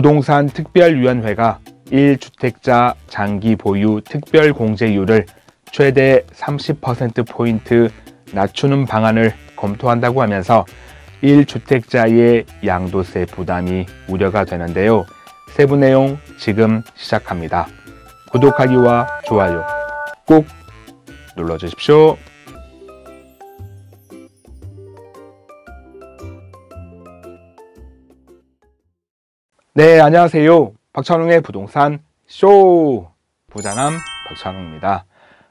부동산 특별위원회가 1주택자 장기 보유 특별 공제율을 최대 30%포인트 낮추는 방안을 검토한다고 하면서 1주택자의 양도세 부담이 우려가 되는데요. 세부 내용 지금 시작합니다. 구독하기와 좋아요 꼭 눌러주십시오. 네, 안녕하세요. 박찬웅의 부동산 쇼 부자남 박찬웅입니다.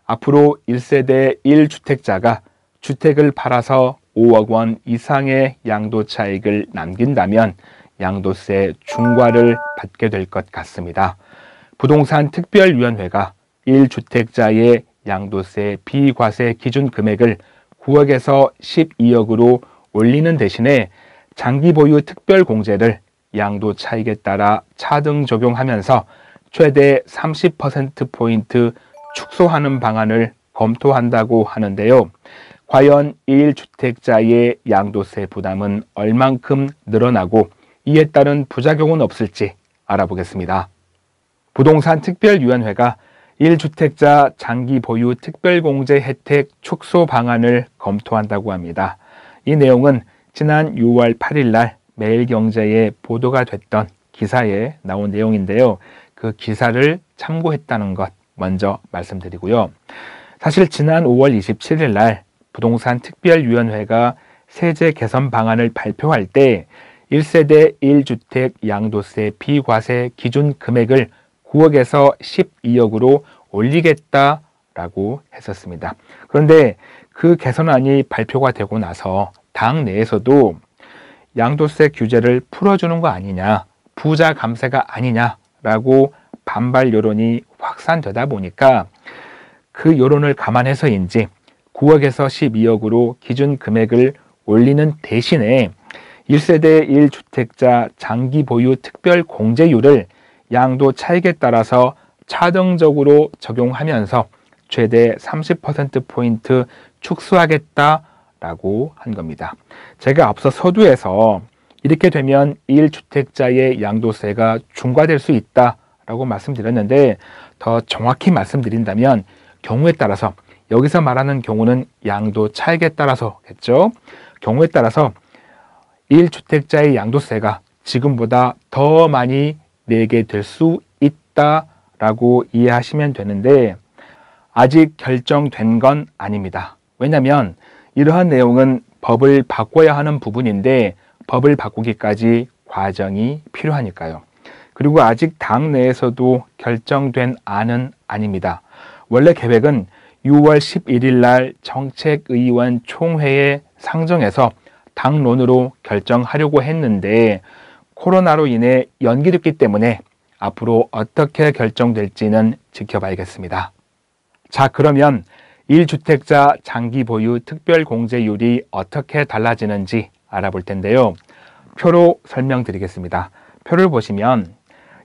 앞으로 1세대 1주택자가 주택을 팔아서 5억 원 이상의 양도 차익을 남긴다면 양도세 중과를 받게 될 것 같습니다. 부동산 특별위원회가 1주택자의 양도세 비과세 기준 금액을 9억에서 12억으로 올리는 대신에 장기 보유 특별 공제를 양도 차익에 따라 차등 적용하면서 최대 30%포인트 축소하는 방안을 검토한다고 하는데요. 과연 1주택자의 양도세 부담은 얼만큼 늘어나고 이에 따른 부작용은 없을지 알아보겠습니다. 부동산 특별위원회가 1주택자 장기 보유 특별공제 혜택 축소 방안을 검토한다고 합니다. 이 내용은 지난 6월 8일 날 매일경제에 보도가 됐던 기사에 나온 내용인데요. 그 기사를 참고했다는 것 먼저 말씀드리고요. 사실 지난 5월 27일 날 부동산 특별위원회가 세제 개선 방안을 발표할 때 1세대 1주택 양도세 비과세 기준 금액을 9억에서 12억으로 올리겠다라고 했었습니다. 그런데 그 개선안이 발표가 되고 나서 당 내에서도 양도세 규제를 풀어주는 거 아니냐, 부자 감세가 아니냐라고 반발 여론이 확산되다 보니까 그 여론을 감안해서인지 9억에서 12억으로 기준 금액을 올리는 대신에 1세대 1주택자 장기 보유 특별 공제율을 양도 차익에 따라서 차등적으로 적용하면서 최대 30%포인트 축소하겠다 라고 한 겁니다. 제가 앞서 서두에서 이렇게 되면 1주택자의 양도세가 중과될 수 있다 라고 말씀드렸는데 더 정확히 말씀드린다면 경우에 따라서 여기서 말하는 경우는 양도 차익에 따라서겠죠. 경우에 따라서 1주택자의 양도세가 지금보다 더 많이 내게 될 수 있다 라고 이해하시면 되는데 아직 결정된 건 아닙니다. 왜냐하면 이러한 내용은 법을 바꿔야 하는 부분인데 법을 바꾸기까지 과정이 필요하니까요. 그리고 아직 당 내에서도 결정된 안은 아닙니다. 원래 계획은 6월 11일 날 정책의원 총회에 상정해서 당론으로 결정하려고 했는데 코로나로 인해 연기됐기 때문에 앞으로 어떻게 결정될지는 지켜봐야겠습니다. 자, 그러면 1주택자 장기 보유 특별 공제율이 어떻게 달라지는지 알아볼 텐데요. 표로 설명드리겠습니다. 표를 보시면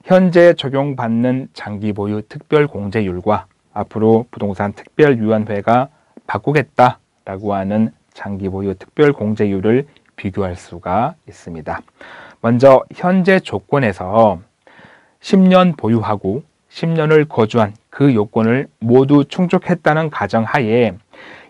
현재 적용받는 장기 보유 특별 공제율과 앞으로 부동산 특별위원회가 바꾸겠다라고 하는 장기 보유 특별 공제율을 비교할 수가 있습니다. 먼저 현재 조건에서 10년 보유하고 10년을 거주한 그 요건을 모두 충족했다는 가정하에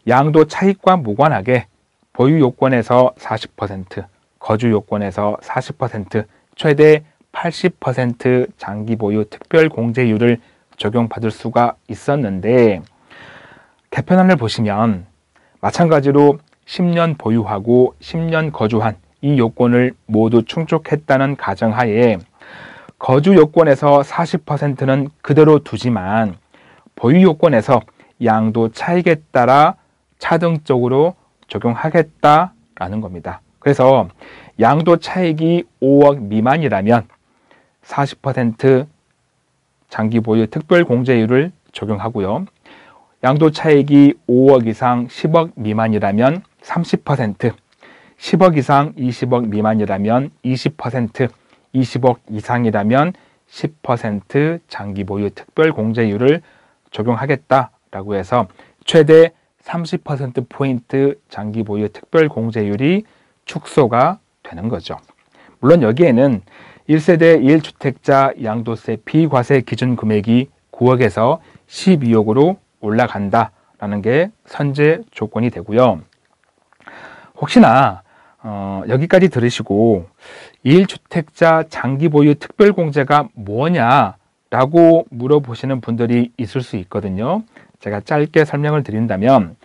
양도 차익과 무관하게 보유 요건에서 40%, 거주 요건에서 40%, 최대 80% 장기 보유 특별 공제율을 적용받을 수가 있었는데 개편안을 보시면 마찬가지로 10년 보유하고 10년 거주한 이 요건을 모두 충족했다는 가정하에 거주 요건에서 40%는 그대로 두지만 보유 요건에서 양도 차익에 따라 차등적으로 적용하겠다라는 겁니다. 그래서 양도 차익이 5억 미만이라면 40% 장기 보유 특별 공제율을 적용하고요. 양도 차익이 5억 이상 10억 미만이라면 30%, 10억 이상 20억 미만이라면 20%, 20억 이상이라면 10% 장기 보유 특별 공제율을 적용하겠다라고 해서 최대 30%포인트 장기 보유 특별 공제율이 축소가 되는 거죠. 물론 여기에는 1세대 1주택자 양도세 비과세 기준 금액이 9억에서 12억으로 올라간다라는 게 선제 조건이 되고요. 혹시나 어, 여기까지 들으시고 1주택자 장기 보유 특별공제가 뭐냐 라고 물어보시는 분들이 있을 수 있거든요. 제가 짧게 설명을 드린다면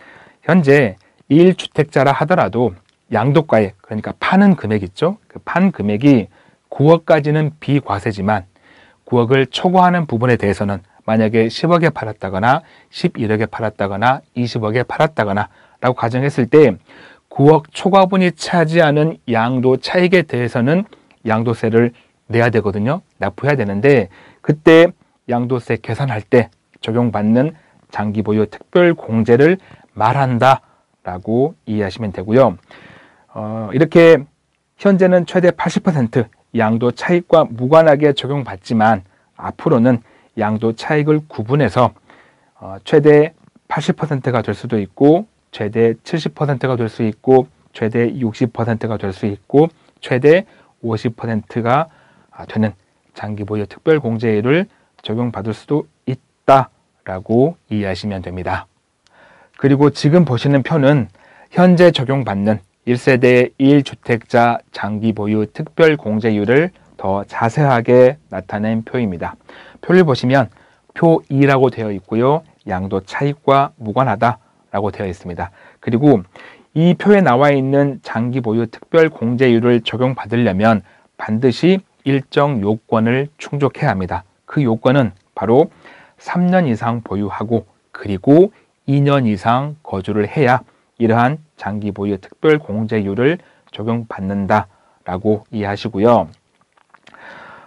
현재 1주택자라 하더라도 양도가액 그러니까 파는 금액 있죠. 그 판 금액이 9억까지는 비과세지만 9억을 초과하는 부분에 대해서는 만약에 10억에 팔았다거나 11억에 팔았다거나 20억에 팔았다거나 라고 가정했을 때 9억 초과분이 차지하는 양도 차익에 대해서는 양도세를 내야 되거든요. 납부해야 되는데 그때 양도세 계산할 때 적용받는 장기 보유 특별 공제를 말한다라고 이해하시면 되고요. 어, 이렇게 현재는 최대 80% 양도 차익과 무관하게 적용받지만 앞으로는 양도 차익을 구분해서 어, 최대 80%가 될 수도 있고 최대 70%가 될 수 있고 최대 60%가 될 수 있고 최대 50%가 되는 장기 보유 특별 공제율을 적용받을 수도 있다라고 이해하시면 됩니다. 그리고 지금 보시는 표는 현재 적용받는 1세대 1주택자 장기 보유 특별 공제율을 더 자세하게 나타낸 표입니다. 표를 보시면 표 2라고 되어 있고요. 양도 차익과 무관하다라고 되어 있습니다. 그리고 이 표에 나와 있는 장기 보유 특별 공제율을 적용받으려면 반드시 일정 요건을 충족해야 합니다. 그 요건은 바로 3년 이상 보유하고 그리고 2년 이상 거주를 해야 이러한 장기 보유 특별 공제율을 적용받는다라고 이해하시고요.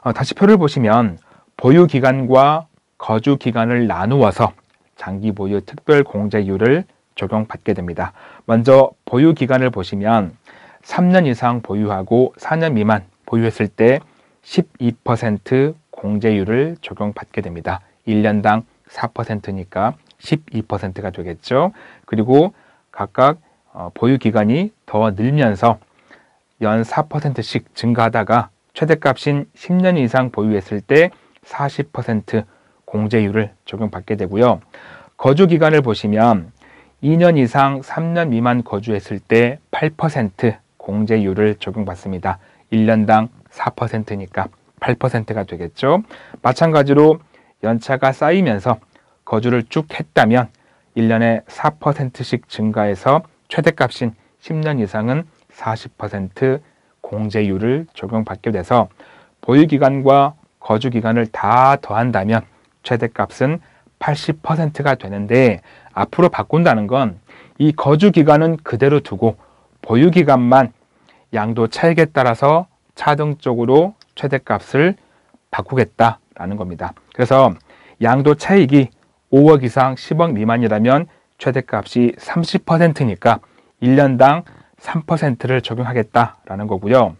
어, 다시 표를 보시면 보유 기간과 거주 기간을 나누어서 장기 보유 특별 공제율을 적용받게 됩니다. 먼저 보유 기간을 보시면 3년 이상 보유하고 4년 미만 보유했을 때 12% 공제율을 적용받게 됩니다. 1년당 4%니까 12%가 되겠죠. 그리고 각각 어, 보유 기간이 더 늘면서 연 4%씩 증가하다가 최대값인 10년 이상 보유했을 때 40% 공제율을 적용받게 되고요. 거주 기간을 보시면 2년 이상 3년 미만 거주했을 때 8% 공제율을 적용받습니다. 1년당 4%니까 8%가 되겠죠. 마찬가지로 연차가 쌓이면서 거주를 쭉 했다면 1년에 4%씩 증가해서 최대값인 10년 이상은 40% 공제율을 적용받게 돼서 보유기간과 거주기간을 다 더한다면 최대값은 80%가 되는데 앞으로 바꾼다는 건 이 거주기간은 그대로 두고 보유기간만 양도 차익에 따라서 차등적으로 최대값을 바꾸겠다라는 겁니다. 그래서 양도 차익이 5억 이상 10억 미만이라면 최대값이 30%니까 1년당 3%를 적용하겠다라는 거고요.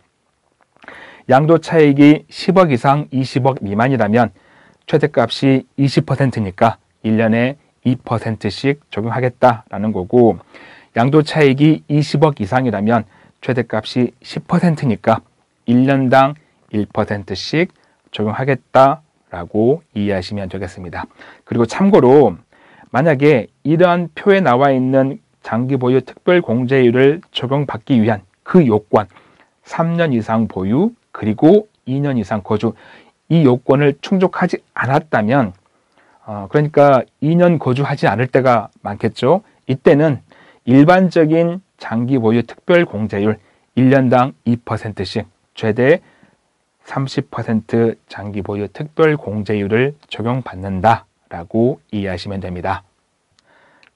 양도 차익이 10억 이상 20억 미만이라면 최대값이 20%니까 1년에 2%씩 적용하겠다라는 거고 양도 차익이 20억 이상이라면 최대값이 10%니까 1년당 1%씩 적용하겠다라고 이해하시면 되겠습니다. 그리고 참고로 만약에 이러한 표에 나와 있는 장기 보유 특별 공제율을 적용받기 위한 그 요건 3년 이상 보유 그리고 2년 이상 거주 이 요건을 충족하지 않았다면 어, 그러니까 2년 거주하지 않을 때가 많겠죠. 이때는 일반적인 장기 보유 특별 공제율 1년당 2%씩 최대 30% 장기 보유 특별 공제율을 적용받는다라고 이해하시면 됩니다.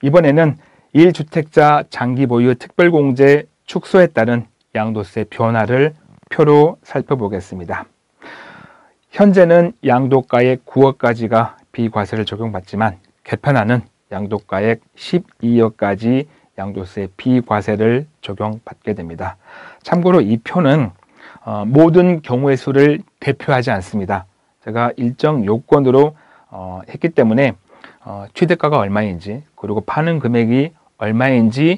이번에는 1주택자 장기 보유 특별 공제 축소에 따른 양도세 변화를 표로 살펴보겠습니다. 현재는 양도가액 9억까지가 비과세를 적용받지만 개편하는 양도가액 12억까지 양도세 비과세를 적용받게 됩니다. 참고로 이 표는 어, 모든 경우의 수를 대표하지 않습니다. 제가 일정 요건으로 어, 했기 때문에 어, 최대가가 얼마인지 그리고 파는 금액이 얼마인지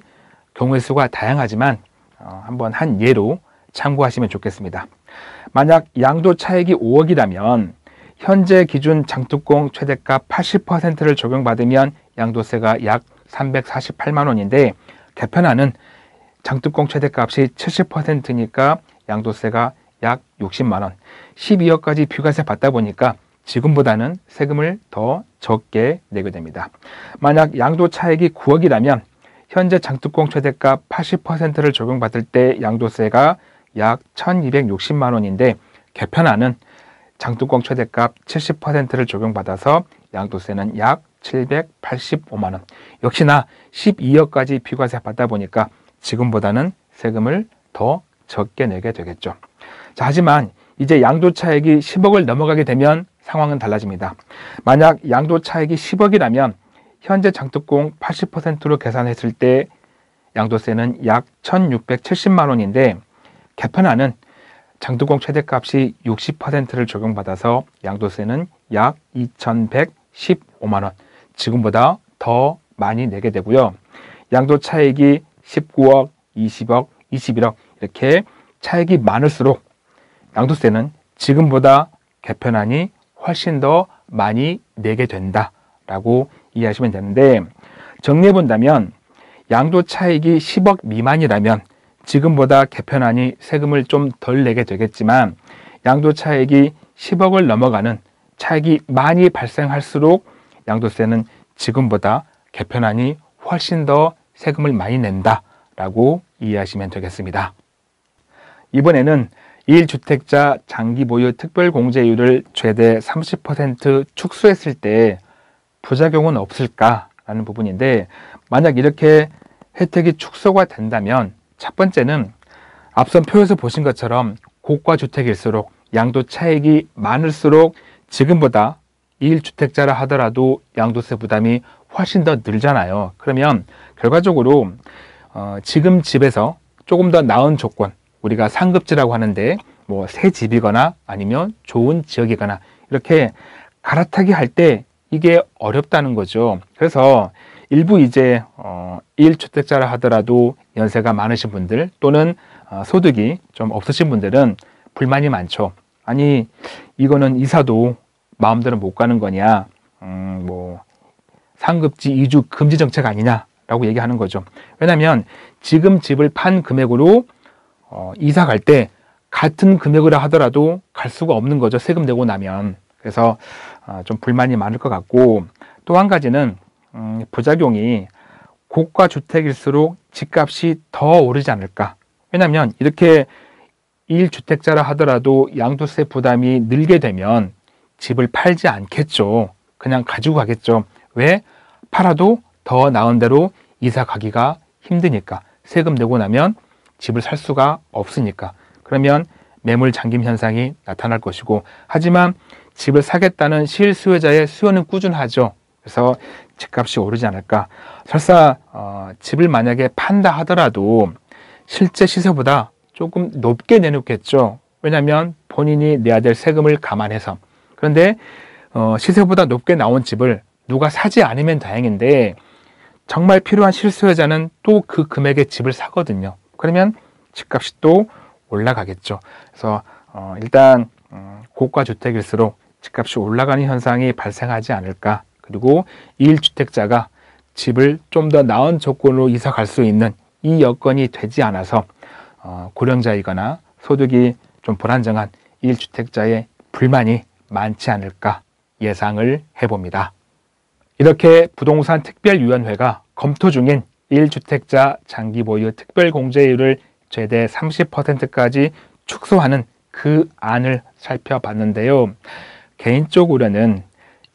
경우의 수가 다양하지만 어, 한번 한 예로 참고하시면 좋겠습니다. 만약 양도 차익이 5억이라면 현재 기준 장뚜껑 최대가 80%를 적용받으면 양도세가 약 348만 원인데 개편안은 장뚜껑 최대값이 70%니까 양도세가 약 60만 원. 12억까지 비과세 받다 보니까 지금보다는 세금을 더 적게 내게 됩니다. 만약 양도 차익이 9억이라면 현재 장뚜껑 최대값 80%를 적용받을 때 양도세가 약 1260만 원인데 개편안은 장뚜껑 최대값 70%를 적용받아서 양도세는 약 785만 원. 역시나 12억까지 비과세 받다 보니까 지금보다는 세금을 더 적게 내게 되겠죠. 자, 하지만 이제 양도 차익이 10억을 넘어가게 되면 상황은 달라집니다. 만약 양도 차익이 10억이라면 현재 장특공 80%로 계산했을 때 양도세는 약 1,670만 원인데 개편안은 장특공 최대값이 60%를 적용받아서 양도세는 약 2,115만 원. 지금보다 더 많이 내게 되고요. 양도 차익이 19억, 20억, 21억 이렇게 차익이 많을수록 양도세는 지금보다 개편안이 훨씬 더 많이 내게 된다라고 이해하시면 되는데 정리해 본다면 양도 차익이 10억 미만이라면 지금보다 개편안이 세금을 좀 덜 내게 되겠지만 양도 차익이 10억을 넘어가는 차익이 많이 발생할수록 양도세는 지금보다 개편안이 훨씬 더 세금을 많이 낸다라고 이해하시면 되겠습니다. 이번에는 1주택자 장기 보유 특별 공제율을 최대 30% 축소했을 때 부작용은 없을까라는 부분인데 만약 이렇게 혜택이 축소가 된다면 첫 번째는 앞선 표에서 보신 것처럼 고가 주택일수록 양도 차익이 많을수록 지금보다 1주택자라 하더라도 양도세 부담이 훨씬 더 늘잖아요. 그러면 결과적으로 어, 지금 집에서 조금 더 나은 조건, 우리가 상급지라고 하는데 뭐 새 집이거나 아니면 좋은 지역이거나 이렇게 갈아타기 할 때 이게 어렵다는 거죠. 그래서 일부 이제 어 1주택자라 하더라도 연세가 많으신 분들 또는 어, 소득이 좀 없으신 분들은 불만이 많죠. 아니 이거는 이사도 마음대로 못 가는 거냐, 음, 뭐 상급지 이주 금지 정책 아니냐라고 얘기하는 거죠. 왜냐하면 지금 집을 판 금액으로 어, 이사 갈 때 같은 금액으로 하더라도 갈 수가 없는 거죠. 세금 내고 나면. 그래서 어, 좀 불만이 많을 것 같고 또 한 가지는 음, 부작용이 고가 주택일수록 집값이 더 오르지 않을까. 왜냐하면 이렇게 1주택자라 하더라도 양도세 부담이 늘게 되면 집을 팔지 않겠죠. 그냥 가지고 가겠죠. 왜? 팔아도 더 나은 대로 이사 가기가 힘드니까. 세금 내고 나면 집을 살 수가 없으니까. 그러면 매물 잠김 현상이 나타날 것이고 하지만 집을 사겠다는 실수요자의 수요는 꾸준하죠. 그래서 집값이 오르지 않을까. 설사 어, 집을 만약에 판다 하더라도 실제 시세보다 조금 높게 내놓겠죠. 왜냐하면 본인이 내야 될 세금을 감안해서. 그런데 어, 시세보다 높게 나온 집을 누가 사지 않으면 다행인데 정말 필요한 실수요자는 또 그 금액의 집을 사거든요. 그러면 집값이 또 올라가겠죠. 그래서 어, 일단 음, 고가 주택일수록 집값이 올라가는 현상이 발생하지 않을까. 그리고 1주택자가 집을 좀 더 나은 조건으로 이사 갈 수 있는 이 여건이 되지 않아서 어, 고령자이거나 소득이 좀 불안정한 1주택자의 불만이 많지 않을까 예상을 해봅니다. 이렇게 부동산 특별위원회가 검토 중인 1주택자 장기 보유 특별공제율을 최대 30%까지 축소하는 그 안을 살펴봤는데요. 개인적으로는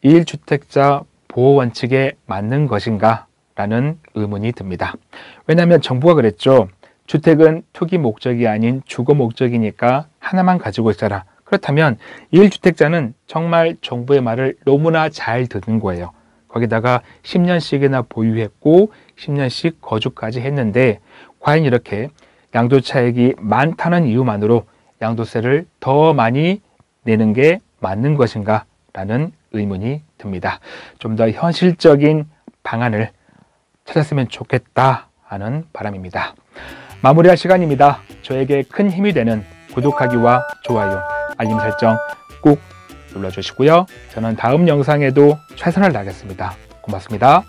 1주택자 보호 원칙에 맞는 것인가? 라는 의문이 듭니다. 왜냐하면 정부가 그랬죠. 주택은 투기 목적이 아닌 주거 목적이니까 하나만 가지고 있어라. 그렇다면 1주택자는 정말 정부의 말을 너무나 잘 듣는 거예요. 거기다가 10년씩이나 보유했고 10년씩 거주까지 했는데 과연 이렇게 양도 차익이 많다는 이유만으로 양도세를 더 많이 내는 게 맞는 것인가 라는 의문이 듭니다. 좀 더 현실적인 방안을 찾았으면 좋겠다 하는 바람입니다. 마무리할 시간입니다. 저에게 큰 힘이 되는 구독하기와 좋아요, 알림 설정 꼭 눌러주시고요. 저는 다음 영상에도 최선을 다하겠습니다. 고맙습니다.